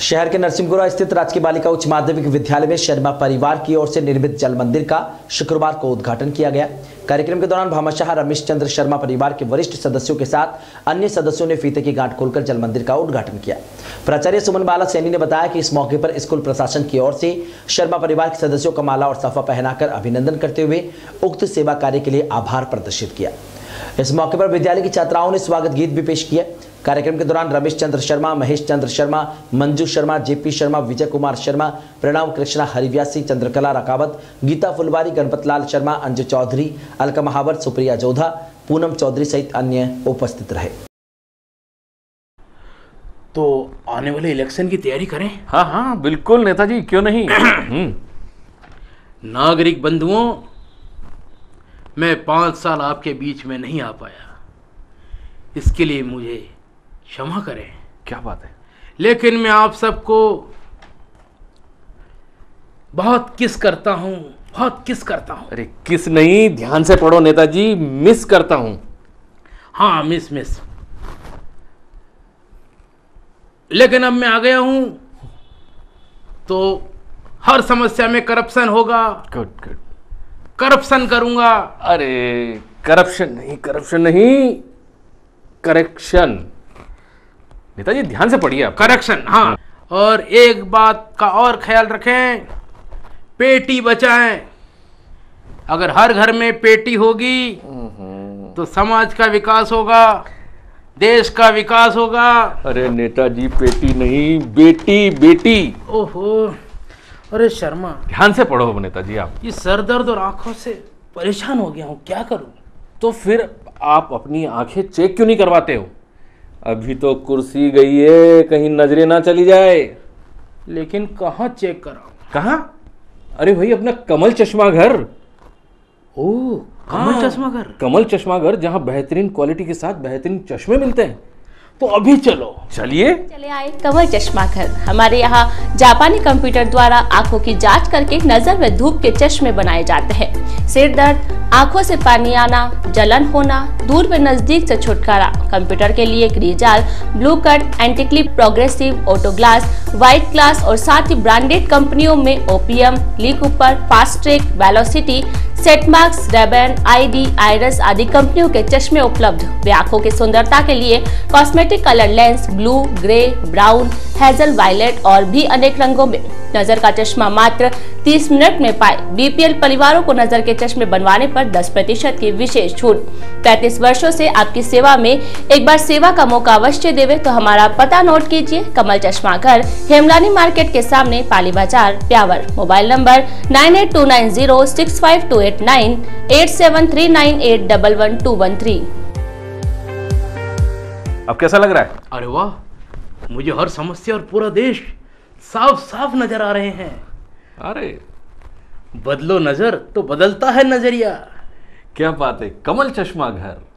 शहर के नरसिंहपुरा स्थित राजकीय बालिका उच्च माध्यमिक विद्यालय में शर्मा परिवार की ओर से निर्मित जल मंदिर का शुक्रवार को उद्घाटन किया गया। कार्यक्रम के दौरान भामाशाह, रमेश चंद्र शर्मा परिवार के वरिष्ठ सदस्यों के साथ अन्य सदस्यों ने फीते की गांठ खोलकर जल मंदिर का उद्घाटन किया। प्राचार्य सुमन बाला सैनी ने बताया कि इस मौके पर स्कूल प्रशासन की ओर से शर्मा परिवार के सदस्यों का माला और साफा पहनाकर अभिनंदन करते हुए उक्त सेवा कार्य के लिए आभार प्रदर्शित किया। इस मौके पर विद्यालय की छात्राओं ने स्वागत गीत भी पेश किया। कार्यक्रम के दौरान रमेश चंद्र शर्मा महेश चंद्र शर्मा मंजू शर्मा जेपी शर्मा विजय कुमार शर्मा प्रणव कृष्णा हरिव्यासी चंद्रकला रकावत गीता फुलवारी गणपत लाल शर्मा अंजू चौधरी अलका महावर सुप्रिया जोधा पूनम चौधरी सहित अन्य उपस्थित रहे। तो आने वाले इलेक्शन की तैयारी करें? हाँ हाँ बिल्कुल नेताजी क्यों नहीं? हम्म, नागरिक बंधुओं मैं पाँच साल आपके बीच में नहीं आ पाया। इसके लिए मुझे क्षमा करें। क्या बात है? लेकिन मैं आप सबको बहुत किस करता हूँ बहुत किस करता हूँ। अरे किस नहीं ध्यान से पढ़ो नेताजी मिस करता हूँ। हाँ मिस मिस। लेकिन अब मैं आ गया हूँ तो हर समस्या में करप्शन होगा। गुड गुड करप्शन करूँगा। अरे करप्शन नहीं करप्शन नहीं करेक्शन। नेताजी ध्यान से पढ़िए आप। करेक्शन हाँ। और एक बात का और ख्याल रखें पेटी बचाएँ। अगर हर घर में पेटी होगी तो समाज का विकास होगा देश का विकास होगा। अरे नेताजी पेटी नहीं बेटी बेटी। ओहो। अरे शर्मा। ध्यान से पढ़ो नेताजी आप। ये सर दर्द और आँखों से परेशान हो गया हूँ क्या करूँ? तो फिर आप अपनी आँखें चेक क्यों नहीं करवाते हो? अभी तो कुर्सी गई है कहीं नज़रें ना चली जाए। लेकिन कहाँ चेक कराऊँ? कहा? अरे भाई अपना कमल चश्मा घर। ओ कमल हाँ। चश्मा घर। कमल चश्मा घर जहाँ बेहतरीन क्वालिटी के साथ बेहतरीन चश्मे मिलते हैं। तो अभी चलो। चलिए। चले आए कवर चश्मा घर। हमारे यहाँ जापानी कंप्यूटर द्वारा आँखों की जाँच करके नज़र में धूप के चश्मे बनाए जाते हैं। सिर दर्द आँखों से पानी आना जलन होना दूर व नज़दीक से छुटकारा। कंप्यूटर के लिए ग्रीजाल blue cut एंटीक्लिप progressive auto glass white glass और साथ ही ब्रांडेड कंपनियों में OPM Lee Cooper Fastrack velocity सेटमार्क्स Ray-Ban ID आयरस आदि कंपनियों के चश्मे उपलब्ध। वे आँखों की सुंदरता के लिए cosmetic colour lens blue grey brown hazel violet और भी अनेक रंगों में। नज़र का चश्मा मात्र 30 मिनट में पाए। बीपीएल परिवारों को नज़र के चश्मे बनवाने पर 10 प्रतिशत की विशेष छूट। 35 वर्षों से आपकी सेवा में एक बार सेवा का मौका अवश्य देवे तो हमारा पता नोट कीजिए कमल चश्मा घर हेमलानी मार्केट के सामने पाली बाज़ार Beawar mobile number nine eight two nine zero six five two eight nine eight seven three nine eight double one two one three. अब कैसा लग रहा है? अरे वाह मुझे हर समस्या और पूरा देश साफ़ साफ़ नज़र आ रहे हैं। अरे। बदलो नज़र तो बदलता है नज़रिया। क्या बात है? कमल चश्मा घर।